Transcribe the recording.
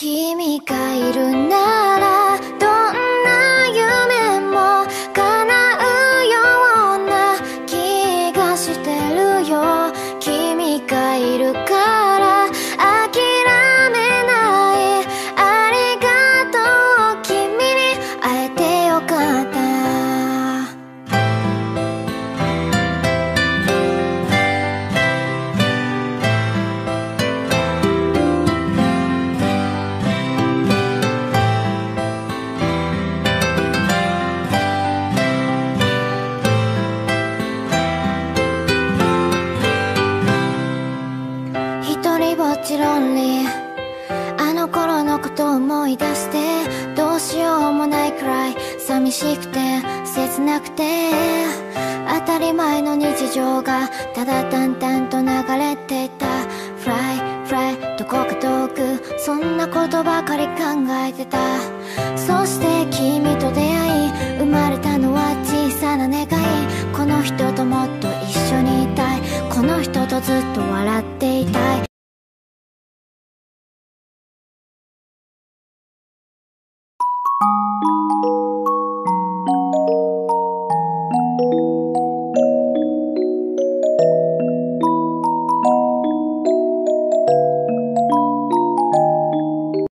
君がいるなぼっちロンリーあの頃のこと思い出してどうしようもないくらい寂しくて切なくて当たり前の日常がただ淡々と流れていた。Fly, fly どこか遠くそんなことばかり考えてた。そして